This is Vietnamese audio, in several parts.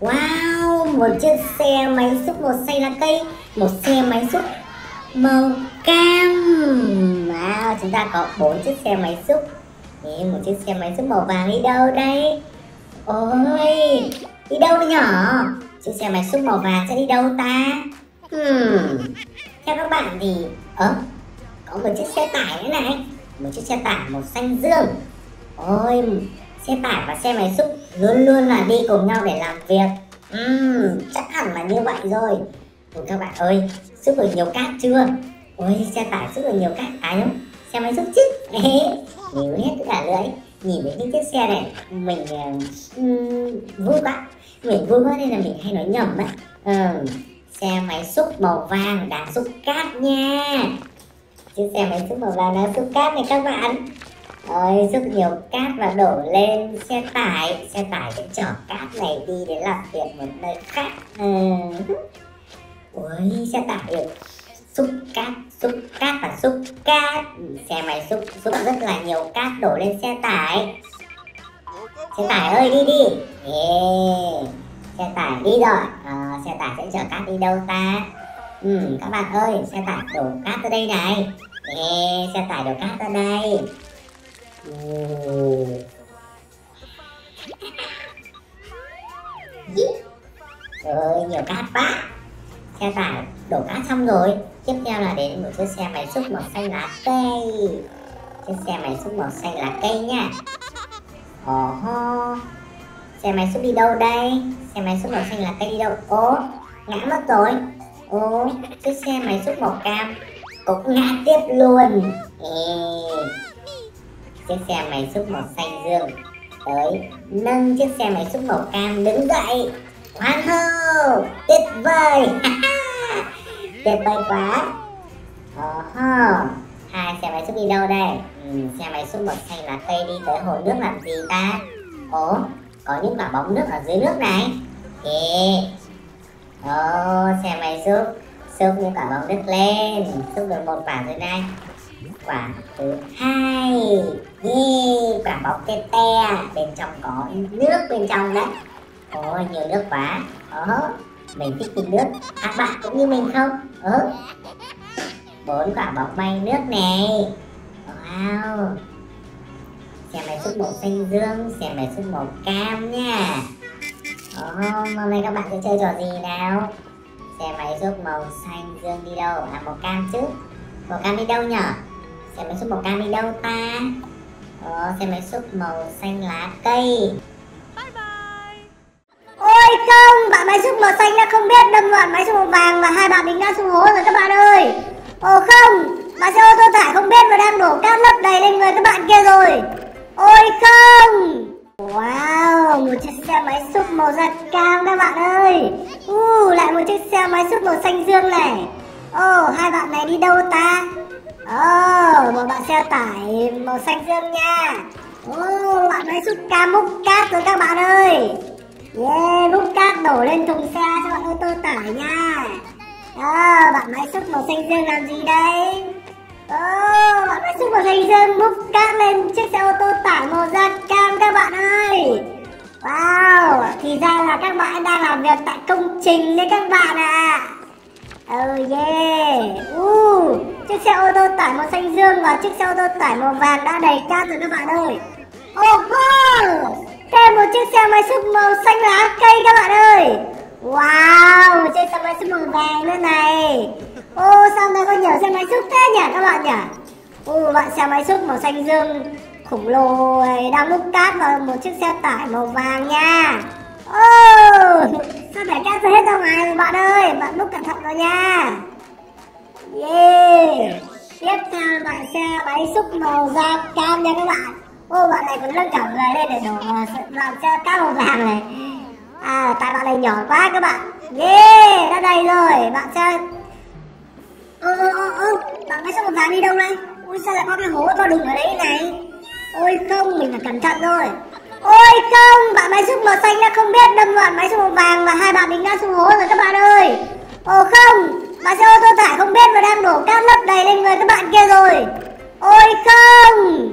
Wow, một chiếc xe máy xúc màu xanh lá cây Một xe máy xúc màu cam. Wow, chúng ta có bốn chiếc xe máy xúc. Thì một chiếc xe máy xúc màu vàng đi đâu đây? Ôi, đi đâu nhỏ Chiếc xe máy xúc màu vàng sẽ đi đâu ta? Hmm, theo các bạn thì ớ, có một chiếc xe tải nữa này Một chiếc xe tải màu xanh dương. Ôi, xe tải và xe máy xúc luôn luôn là đi cùng nhau để làm việc. Uhm, chắc hẳn là như vậy rồi. Ủa các bạn ơi xúc được nhiều cát chưa? Ôi xe tải xúc được nhiều cát. À không xe máy xúc chứ. Nhiều hết cả lưỡi nhìn thấy những chiếc xe này mình uh, vui quá. Mình vui quá nên là mình hay nói nhầm á. Uh, xe máy xúc màu vàng đang xúc cát nha. Chiếc xe máy xúc màu vàng đang xúc cát này các bạn rồi rất nhiều cát và đổ lên. Xe tải xe tải sẽ chở cát này đi để làm việc một nơi khác. Ừ. Ui xe tải xúc cát xúc cát và xúc cát. Ừ, xe máy xúc xúc rất là nhiều cát đổ lên xe tải. Xe tải ơi đi đi. Yeah. xe tải đi rồi. À, xe tải sẽ chở cát đi đâu ta? Ừ, các bạn ơi xe tải đổ cát ra đây này. Yeah, xe tải đổ cát ra đây. Ôi nhiều cát quá. Xe tải đổ cát xong rồi. Tiếp theo là đến một chiếc xe máy xúc màu xanh lá cây. Chiếc xe máy xúc màu xanh lá cây nha. Ờ Ồ ho Xe máy xúc đi đâu đây? Xe máy xúc màu xanh lá cây đi đâu? Ố, ngã mất rồi. Ố, chiếc xe máy xúc màu cam cũng ngã tiếp luôn. Ê chiếc xe máy xúc màu xanh dương tới nâng chiếc xe máy xúc màu cam đứng dậy. Hoan hô! Tuyệt vời! Tuyệt vời quá! Oh, hai xe máy xúc đi đâu đây? Ừ, xe máy xúc màu xanh lá cây đi tới hồ nước làm gì ta? Ố có những quả bóng nước ở dưới nước này. Kìa! Ồ xe máy xúc xúc những quả bóng nước lên xúc được một quả rồi này quả thứ hai yeah, quả bóng te te bên trong có nước bên trong đấy. Ôi nhiều nước quá. Đó mình thích tìm nước. Các bạn cũng như mình không? Ớ. Bốn quả bóng bay nước này. Wow. Xe máy xúc màu xanh dương xe máy xúc màu cam nha. Oh, hôm nay các bạn sẽ chơi trò gì nào? Xe máy xúc màu xanh dương đi đâu. À màu cam chứ. Màu cam đi đâu nhở? Xe máy xúc màu cam đi đâu ta? Ờ, xe máy xúc màu xanh lá cây. Bye bye. Ôi không bạn máy xúc màu xanh đã không biết đâm loạn máy xúc màu vàng và hai bạn bị ngã xuống hố rồi các bạn ơi. Ồ không bạn xe ô tô tải không biết và đang đổ cát lấp đầy lên người các bạn kia rồi. Ôi không. Wow, một chiếc xe máy xúc màu da cam các bạn ơi. Uh, Lại một chiếc xe máy xúc màu xanh dương này. Ồ, oh, hai bạn này đi đâu ta Ồ, oh, một bạn xe tải màu xanh dương nha. Ồ, oh, bạn ấy xúc ca múc cát rồi các bạn ơi. Yeah, múc cát đổ lên thùng xe cho bạn ô tô tải nha. Ờ, bạn máy xúc màu xanh dương làm gì đây? Ồ, bạn máy xúc màu xanh dương múc cát lên chiếc xe ô tô tải màu da cam các bạn ơi. Wow, thì ra là các bạn đang làm việc tại công trình đấy các bạn ạ. à. Oh yeah. Uh, Chiếc xe ô tô tải màu xanh dương và chiếc xe ô tô tải màu vàng đã đầy cát rồi các bạn ơi. Oh wow, Thêm một chiếc xe máy xúc màu xanh lá cây các bạn ơi. Wow chiếc xe máy xúc màu vàng nữa này. Ô oh, sao đây có nhiều xe máy xúc thế nhỉ các bạn nhỉ? Ô bạn xe máy xúc màu xanh dương khủng lồ đang múc cát vào một chiếc xe tải màu vàng nha. Oh, sao phải cát hết ra ngoài rồi bạn ơi Bạn lúc cẩn thận vào nha. Yeah. Tiếp theo bạn xe máy xúc màu da cam nha các bạn. Ô bạn này cũng nâng cả người lên để đổ làm xe cát màu vàng này. À tại bạn này nhỏ quá các bạn. Yeah đã đầy rồi. Bạn xe ơ ơ ơ ơ Bạn máy xúc màu vàng đi đâu đây? Ôi sao lại có cái hố to đùng ở đấy này? Ôi không mình phải cẩn thận rồi Ôi không, bạn máy xúc màu xanh đã không biết đâm loạn máy xúc màu vàng và hai bạn bị ngã xuống hố rồi các bạn ơi. Ồ không, bạn xe ô tô tải không biết và đang đổ cát lấp đầy lên người các bạn kia rồi. Ôi không.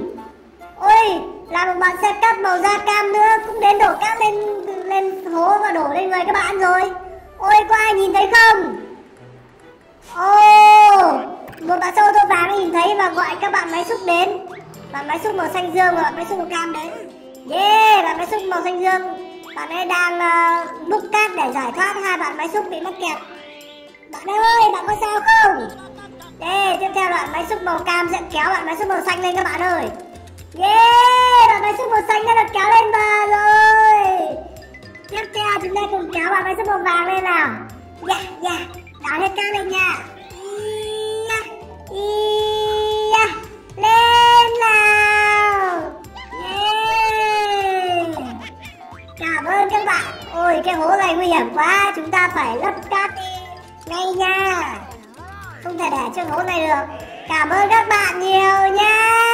Ôi, là một bạn xe cát màu da cam nữa cũng đến đổ cát lên lên hố và đổ lên người các bạn rồi ôi có ai nhìn thấy không ô một bạn xe ô tô vàng nhìn thấy và gọi các bạn máy xúc đến bạn máy xúc màu xanh dương và bạn máy xúc màu cam đến yeah bạn máy xúc màu xanh dương. Bạn ấy đang uh, múc cát để giải thoát hai bạn máy xúc bị mắc kẹt. Bạn ơi bạn có sao không? Đây tiếp theo đoạn máy xúc màu cam sẽ kéo bạn máy xúc màu xanh lên các bạn ơi. Yeah bạn máy xúc màu xanh đã được kéo lên bờ rồi. Tiếp theo chúng ta cùng kéo bạn máy xúc màu vàng lên nào. Dạ dạ đảo hết cát lên nha. Yeah, yeah. Này nguy hiểm quá, chúng ta phải lấp cát đi. Ngay nha. Không thể để cho hố này được. Cảm ơn các bạn nhiều nha.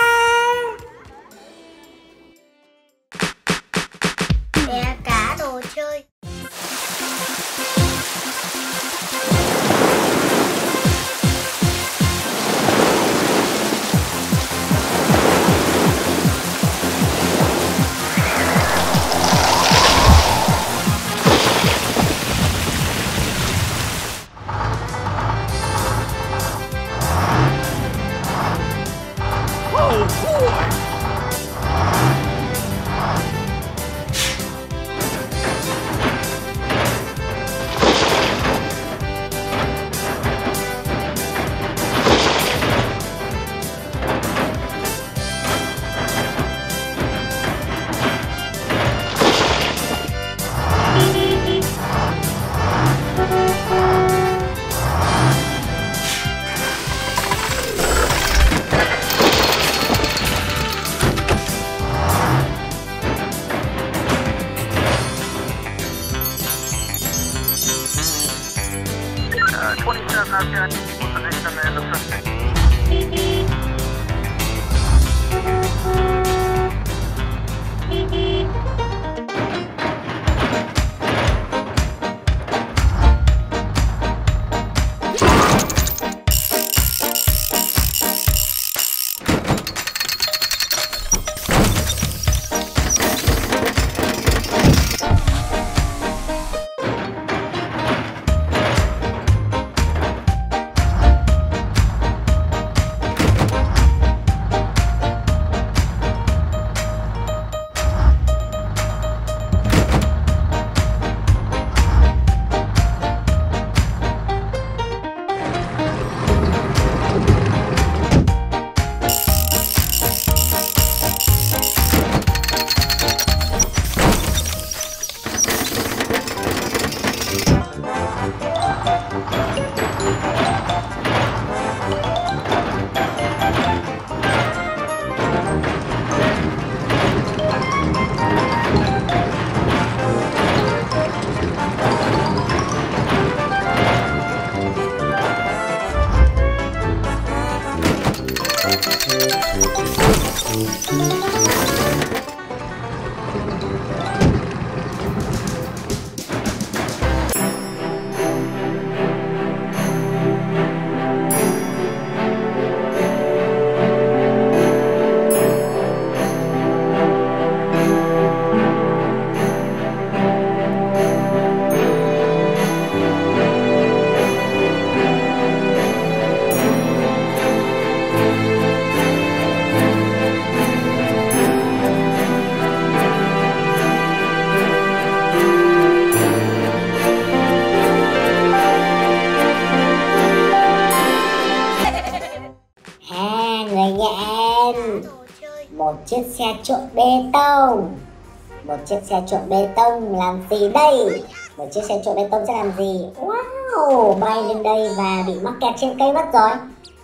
Chiếc xe trộn bê tông làm gì đây? Một chiếc xe trộn bê tông sẽ làm gì? Wow bay lên đây và bị mắc kẹt trên cây mất rồi.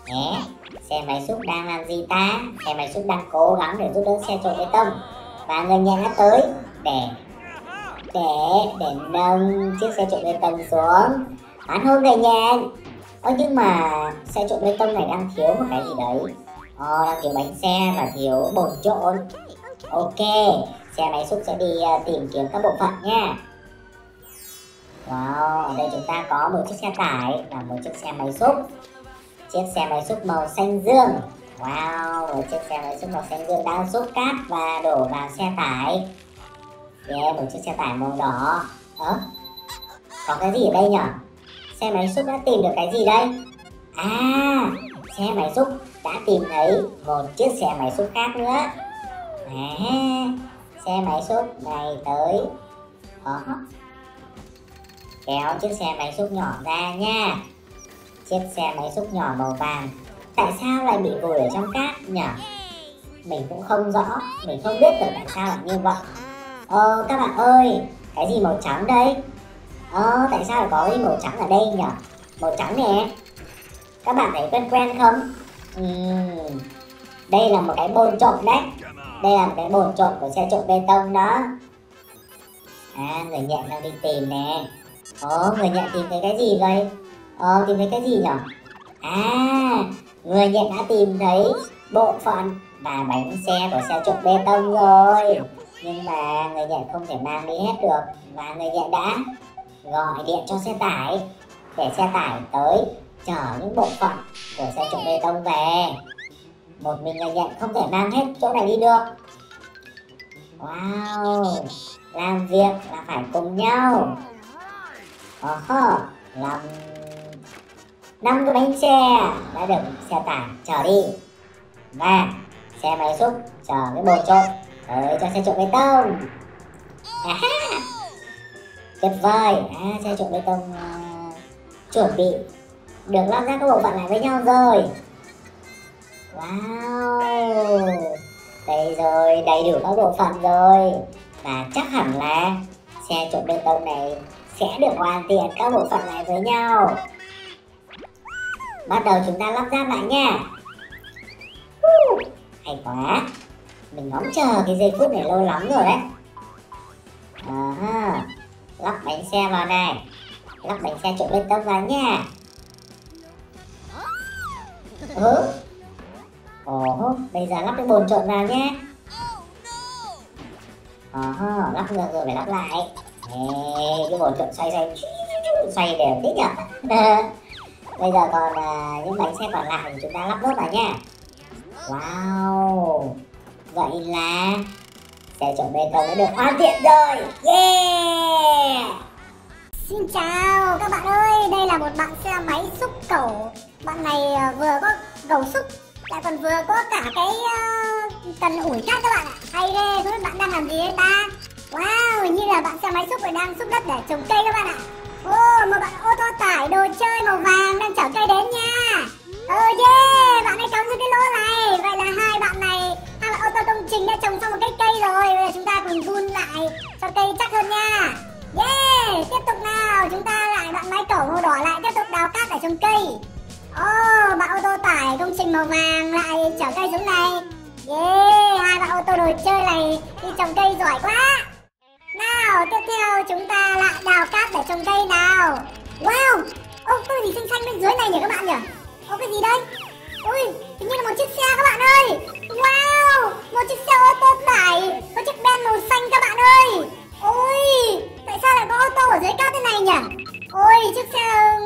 Nhé xe máy xúc đang làm gì ta? Xe máy xúc đang cố gắng để giúp đỡ xe trộn bê tông. Và người nhà đã tới để để để nâng chiếc xe trộn bê tông xuống. Bán hôn người nhà. Ơ nhưng mà xe trộn bê tông này đang thiếu một cái gì đấy? Ờ, đang thiếu bánh xe và thiếu bồn trộn Ok, xe máy xúc sẽ đi ờ, tìm kiếm các bộ phận nha Wow, ở đây chúng ta có một chiếc xe tải và một chiếc xe máy xúc Chiếc xe máy xúc màu xanh dương Wow, một chiếc xe máy xúc màu xanh dương đang xúc cát và đổ vào xe tải Yeah, một chiếc xe tải màu đỏ. Ơ? Có cái gì ở đây nhở? Xe máy xúc đã tìm được cái gì đây? À, xe máy xúc đã tìm thấy một chiếc xe máy xúc khác nữa. À, xe máy xúc này tới. Đó. Kéo chiếc xe máy xúc nhỏ ra nha. Chiếc xe máy xúc nhỏ màu vàng. Tại sao lại bị vùi ở trong cát nhỉ? Mình cũng không rõ, mình không biết được tại sao lại như vậy. Ờ, các bạn ơi, cái gì màu trắng đây? Ờ, tại sao lại có cái màu trắng ở đây nhỉ? Màu trắng nè. Các bạn thấy quen quen không? Uhm, đây là một cái bồn trộn đấy. Đây là một cái bồn trộn của xe trộn bê tông đó. À, người nhận đang đi tìm nè. Ồ, người nhận tìm thấy cái gì vậy? ồ tìm thấy cái gì nhỉ? À, người nhận đã tìm thấy bộ phận và bánh xe của xe trộn bê tông rồi nhưng mà người nhận không thể mang đi hết được và người nhận đã gọi điện cho xe tải để xe tải tới chở những bộ phận của xe trộn bê tông về một mình là nhện không thể mang hết chỗ này đi được. Wow làm việc là phải cùng nhau. Oh, làm năm cái bánh xe đã được xe tải chở đi. Và xe máy xúc chở cái bồn trộn tới cho xe trộn bê tông. À, tuyệt vời. À, xe trộn bê tông uh, chuẩn bị được lắp ráp các bộ phận lại với nhau rồi wow. Đây rồi đầy đủ các bộ phận rồi. Và chắc hẳn là xe trộn bê tông này sẽ được hoàn thiện các bộ phận lại với nhau. Bắt đầu chúng ta lắp ráp lại nha. Hay quá. Mình ngóng chờ cái giây phút này lâu lắm rồi đấy. À, lắp bánh xe vào này. Lắp bánh xe trộn bê tông vào nha. Ừ ồ bây giờ lắp cái bồn trộn vào nhé. Ờ ồ, lắp được rồi phải lắp lại. Ê, cái bồn trộn xoay xoay xoay đều thích nhở. Bây giờ còn uh, những bánh xe còn lại thì chúng ta lắp nốt vào nhé. wow. Vậy là xe trộn bê tông đã được hoàn thiện rồi. Yeah. Xin chào các bạn ơi, đây là một bạn xe máy xúc cẩu Bạn này ờ, vừa có gầu xúc lại còn vừa có cả cái ờ, uh, cần ủi cát các bạn ạ. Hay ghê, không biết bạn đang làm gì đấy ta Wow, hình như là bạn xe máy xúc rồi đang xúc đất để trồng cây các bạn ạ. Ô, oh, một bạn ô tô tải đồ chơi màu vàng đang chở cây đến nha. Ờ oh yeah, bạn ấy cắm dưới cái lỗ này. Vậy là hai bạn này, hai bạn ô tô công trình đã trồng xong một cái cây rồi. Bây giờ chúng ta cùng vun lại cho cây chắc hơn nha. Yeah, tiếp tục nào, chúng ta lại bạn máy cẩu màu đỏ lại tiếp tục đào cát để trồng cây. Oh, bạn ô tô tải công trình màu vàng lại chở cây xuống này. Yeah, hai bạn ô tô đồ chơi này đi trồng cây giỏi quá. Nào, tiếp theo chúng ta lại đào cát để trồng cây nào. Wow, ô, oh, cái gì xanh xanh bên dưới này nhỉ các bạn nhỉ? Ô, oh, cái gì đây? Ui, hình như là một chiếc xe các bạn ơi. Wow, một chiếc xe ô tô tải Có chiếc ben màu xanh các bạn ơi. Ôi, tại sao lại có ô tô ở dưới cát thế này nhỉ? Ôi, chiếc xe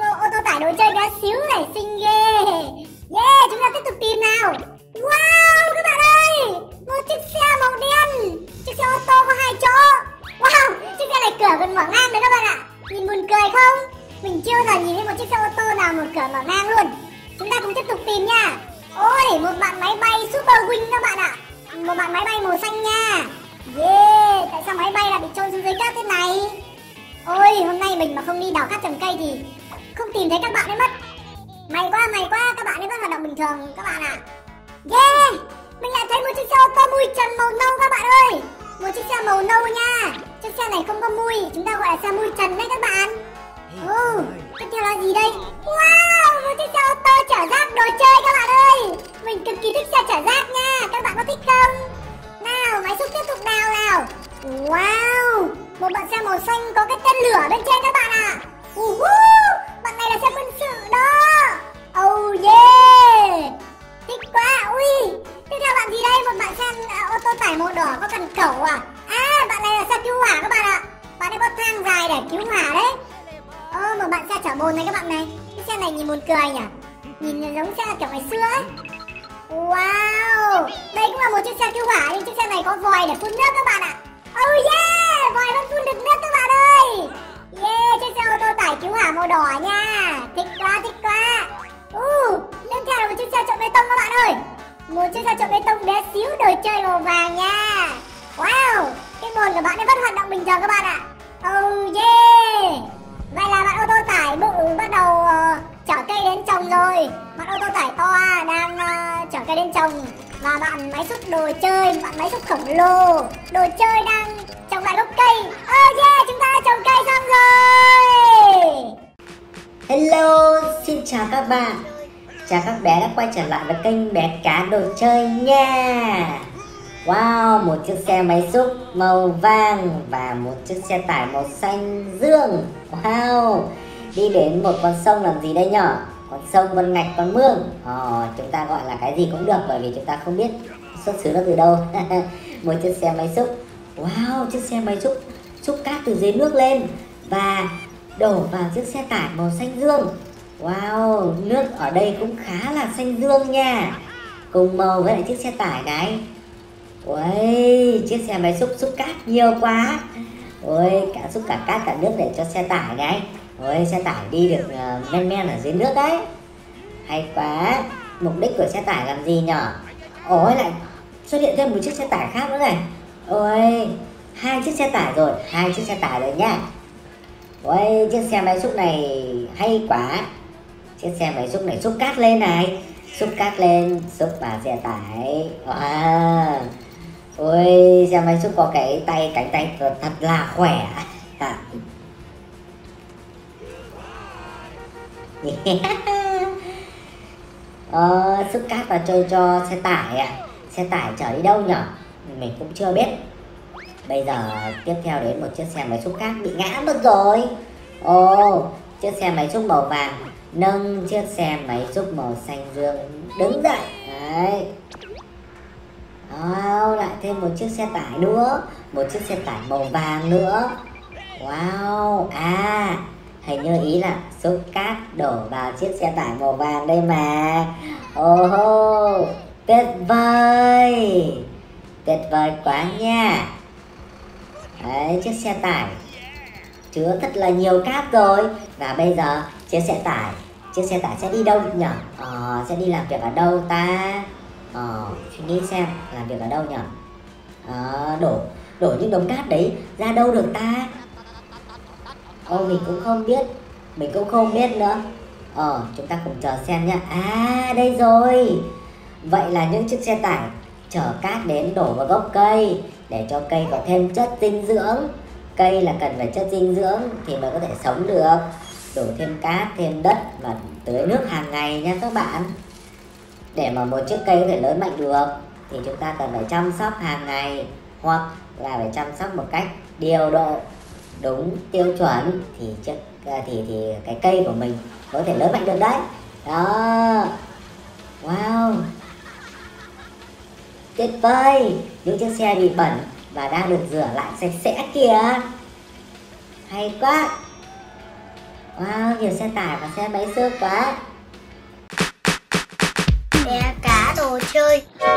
ờ, ô tô tải đồ chơi bé xíu này xinh ghê. Yeah, chúng ta tiếp tục tìm nào. Wow, các bạn ơi Một chiếc xe màu đen Chiếc xe ô tô có hai chỗ. Wow, chiếc xe này cửa còn mở ngang đấy các bạn ạ. Nhìn buồn cười không? Mình chưa bao giờ nhìn thấy một chiếc xe ô tô nào một cửa mở ngang luôn. Chúng ta cùng tiếp tục tìm nha. Ôi, một bạn máy bay Super Wing các bạn ạ. Một bạn máy bay màu xanh nha. Yeah, tại sao máy bay lại bị trôn xuống dưới cát thế này? Ôi, hôm nay mình mà không đi đào cát trồng cây thì không tìm thấy các bạn ấy mất. May quá, may quá, các bạn ấy vẫn hoạt động bình thường các bạn ạ. À. Yeah, mình lại thấy một chiếc xe ô tô mui trần màu nâu các bạn ơi. Một chiếc xe màu nâu nha. Chiếc xe này không có mui, chúng ta gọi là xe mui trần đấy các bạn. Oh, tiếp theo là gì đây? Wow, một chiếc xe ô tô chở rác đồ chơi các bạn ơi. Mình cực kỳ thích xe chở rác nha, các bạn có thích không? Nào, máy xúc tiếp tục đào nào Wow, một bạn xe màu xanh có cái tên lửa bên trên các bạn ạ. À. uh -huh, Bạn này là xe quân sự đó. Oh yeah! Thích quá, ui. Tiếp theo bạn gì đây, một bạn xe uh, ô tô tải màu đỏ có cần cẩu à? À, bạn này là xe cứu hỏa các bạn ạ. Bạn ấy có thang dài để cứu hỏa đấy. Ơ, oh, một bạn xe chở bồn này các bạn này. Cái xe này nhìn buồn cười nhỉ? Nhìn giống xe kiểu ngày xưa ấy. Wow! Đây cũng là một chiếc xe cứu hỏa Nhưng chiếc xe này có vòi để phun nước các bạn ạ. Oh yeah! Vòi vẫn phun được nước các bạn ơi! Yeah, chiếc xe ô tô tải cứu hỏa màu đỏ nha! Thích quá, thích quá! Ừ, uh, tiếp theo là một chiếc xe trộn bê tông các bạn ơi! Một chiếc xe trộn bê tông bé xíu đồ chơi màu vàng nha! Wow, cái bồn của bạn ấy vẫn hoạt động bình thường các bạn ạ! Oh yeah! Vậy là bạn ô tô tải bự bắt đầu uh, chở cây đến trồng rồi. Bạn ô tô tải to đang uh, chở cây đến trồng. Và bạn máy xúc đồ chơi, bạn máy xúc khổng lồ. Đồ chơi đang trồng lại gốc cây. Oh yeah, chúng ta đã trồng cây xong rồi. Hello, xin chào các bạn. Chào các bé đã quay trở lại với kênh bé cá đồ chơi nha. Wow, một chiếc xe máy xúc màu vàng và một chiếc xe tải màu xanh dương. Wow, đi đến một con sông làm gì đây nhở? Con sông, con ngạch, con mương. Ờ, chúng ta gọi là cái gì cũng được bởi vì chúng ta không biết xuất xứ nó từ đâu. Một chiếc xe máy xúc. Wow, chiếc xe máy xúc xúc cát từ dưới nước lên Và đổ vào chiếc xe tải màu xanh dương. Wow, nước ở đây cũng khá là xanh dương nha. Cùng màu với lại chiếc xe tải này. Ui, chiếc xe máy xúc xúc cát nhiều quá. Ôi, cả xúc cả cát cả nước để cho xe tải này. Ôi, xe tải đi được uh, men men ở dưới nước đấy. Hay quá. Mục đích của xe tải làm gì nhở? Ôi, lại xuất hiện thêm một chiếc xe tải khác nữa này. Ôi, hai chiếc xe tải rồi Hai chiếc xe tải rồi nha Ôi, chiếc xe máy xúc này hay quá. Chiếc xe máy xúc này xúc cát lên này. Xúc cát lên, xúc vào xe tải. Wow. Ôi, xe máy xúc có cái tay, cánh tay thật là khỏe. ờ, xúc cát và chơi cho xe tải à Xe tải chở đi đâu nhở? Mình cũng chưa biết. Bây giờ tiếp theo đến một chiếc xe máy xúc cát bị ngã mất rồi. Ồ, chiếc xe máy xúc màu vàng nâng chiếc xe máy xúc màu xanh dương đứng dậy. Đấy. Wow lại thêm một chiếc xe tải nữa. Một chiếc xe tải màu vàng nữa. Wow à hình như ý là xúc cát đổ vào chiếc xe tải màu vàng đây mà. Ô oh, tuyệt vời. Tuyệt vời quá nha. Đấy chiếc xe tải chứa thật là nhiều cát rồi. Và bây giờ chiếc xe tải chiếc xe tải sẽ đi đâu nhỉ? Ờ, sẽ đi làm việc ở đâu ta? Ờ, suy nghĩ xem làm việc ở đâu nhỉ? Ờ, đổ đổ những đống cát đấy ra đâu được ta? Ô mình cũng không biết. Mình cũng không biết nữa. Ờ chúng ta cùng chờ xem nhá. À đây rồi. Vậy là những chiếc xe tải chở cát đến đổ vào gốc cây để cho cây có thêm chất dinh dưỡng. Cây là cần phải chất dinh dưỡng thì mới có thể sống được. Đổ thêm cát, thêm đất và tưới nước hàng ngày nha các bạn. Để mà một chiếc cây có thể lớn mạnh được thì chúng ta cần phải chăm sóc hàng ngày hoặc là phải chăm sóc một cách điều độ đúng tiêu chuẩn thì chiếc à, thì thì cái cây của mình có thể lớn mạnh được đấy. Đó. Wow. Tuyệt vời. Những chiếc xe bị bẩn và đang được rửa lại sạch sẽ kìa. Hay quá. Wow nhiều xe tải và xe máy xước quá. Bé cá đồ chơi. No,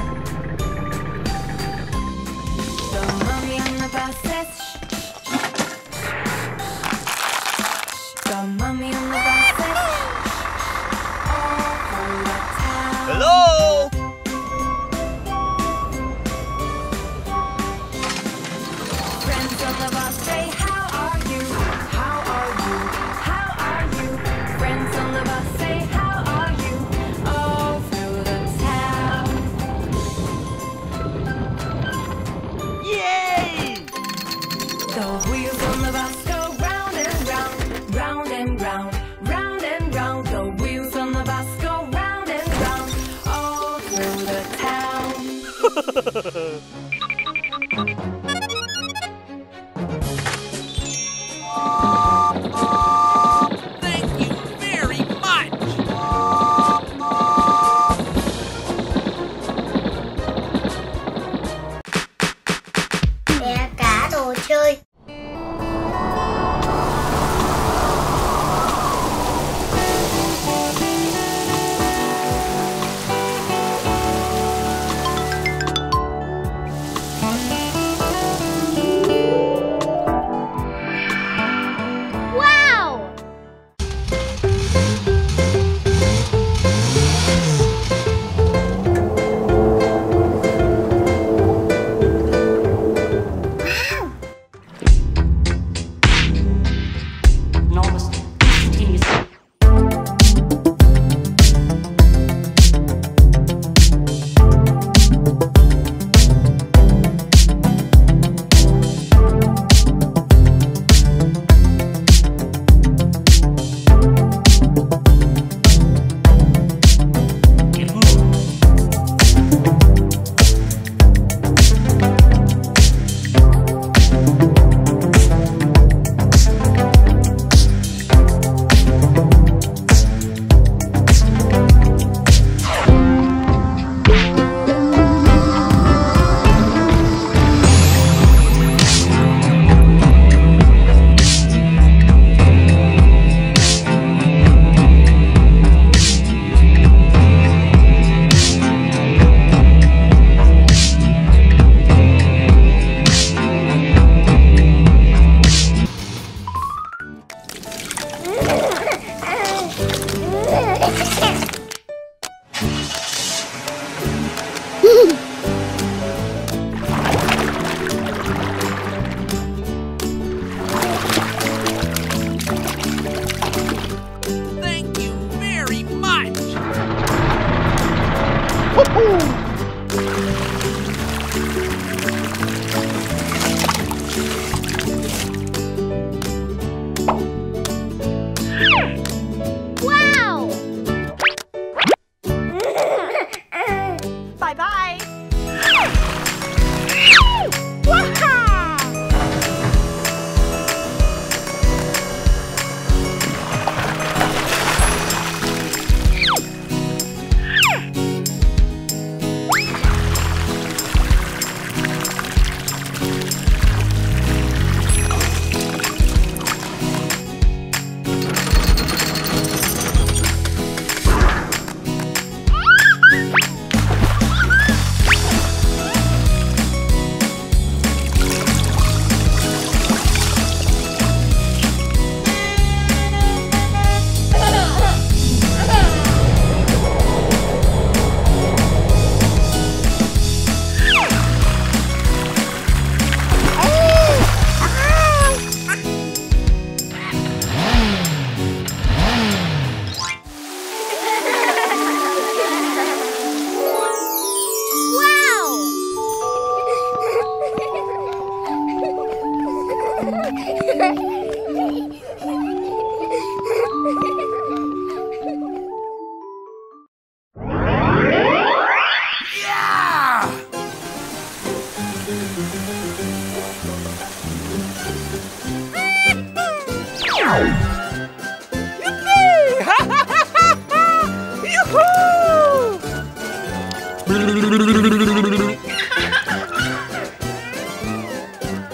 chơi. Uhul!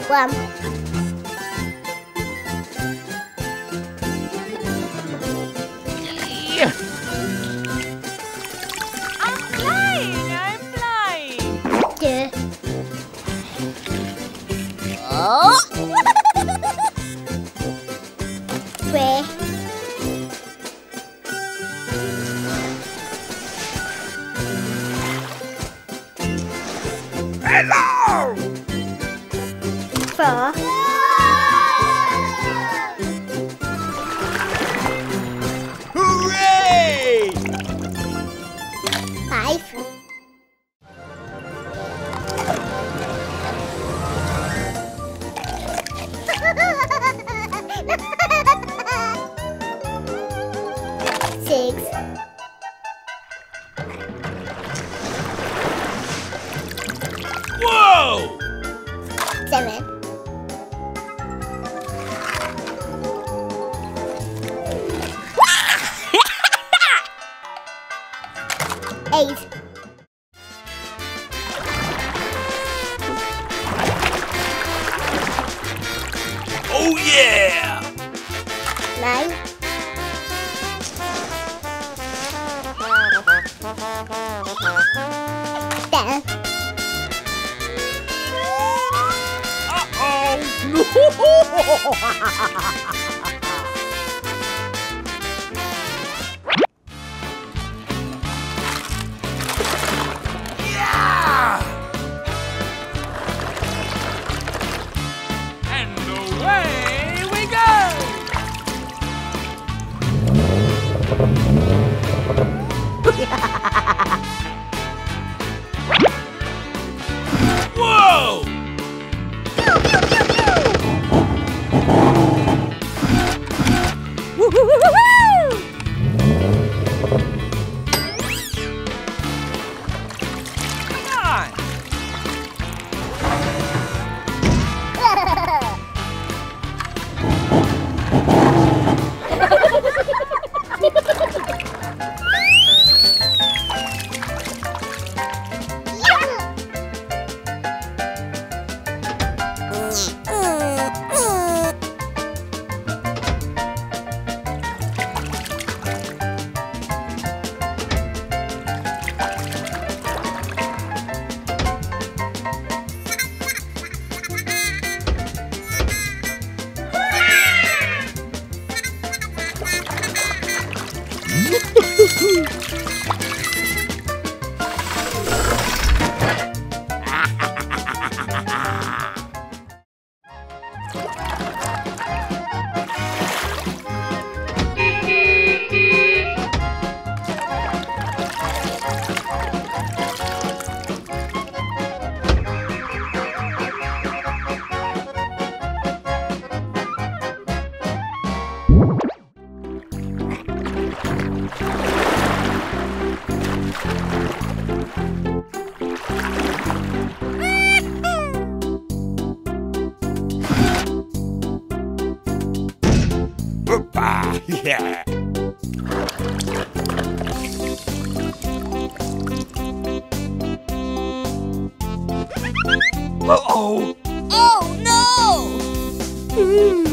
one. Seven. Eight. Woohoo! Mm.